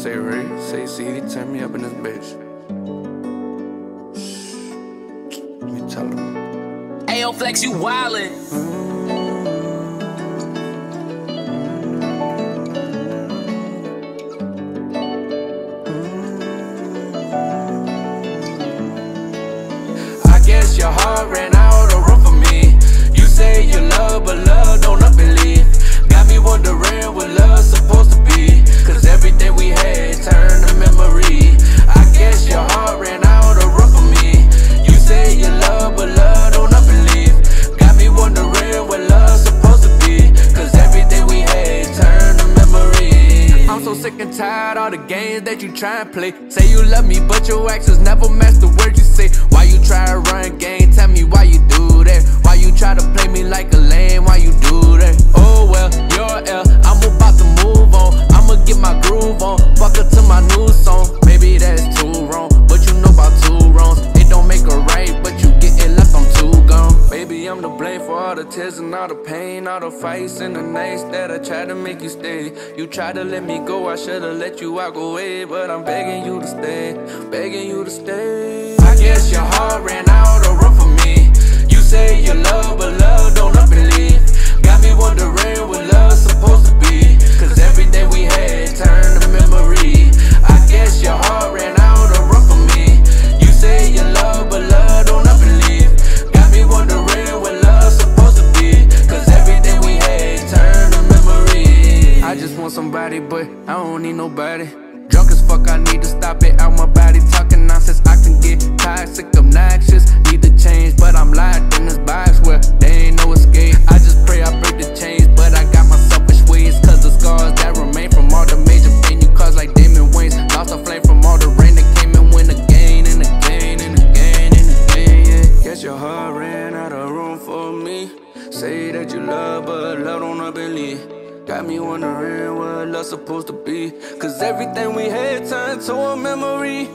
Say Ray, say CD, turn me up in this bitch. Let me tell him. Ayo, Flex, you wildin'. I guess your heart ran out of room for me. You say you love, but love don't and tired all the games that you try and play. Say you love me, but your actions never match the words you say. Why you try to run game? Tell me why you do that. Why you try to the tears and all the pain, all the fights and the nights that I tried to make you stay. You tried to let me go, I should've let you walk away, but I'm begging you to stay, begging you to stay. I guess your heart ran somebody, but I don't need nobody. Drunk as fuck, I need to stop it out my body. Talking nonsense, I can get toxic, obnoxious. Need to change, but I'm locked in this box where there ain't no escape. I just pray I break the chains, but I got my selfish ways. Cause the scars that remain from all the major pain you caused, like demon wings. Lost a flame from all the rain that came and went again and again and again and again. Yeah. Guess your heart ran out of room for me. Say that you love, but love don't up and leave. Got me wondering what love's supposed to be. Cause everything we had turned to a memory.